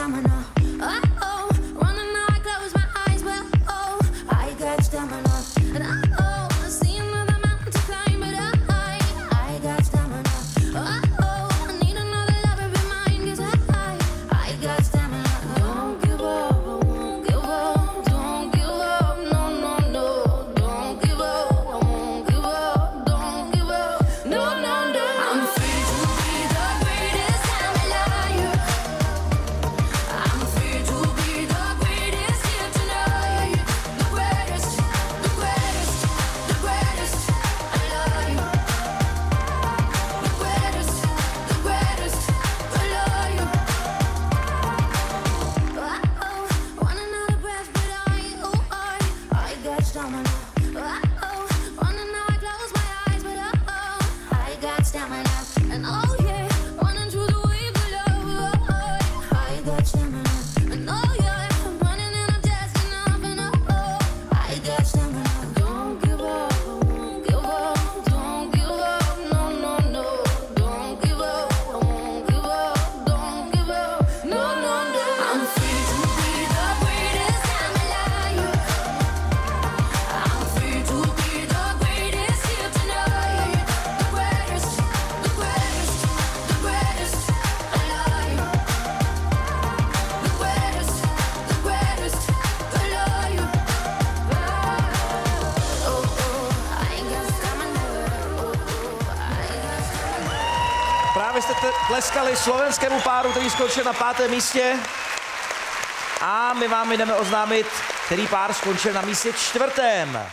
stamina. Oh, oh, running, I close my eyes. Well, oh, I got stamina. And oh, Jste tleskali slovenskému páru, který skončil na pátém místě. A my vám jdeme oznámit, který pár skončil na místě čtvrtém.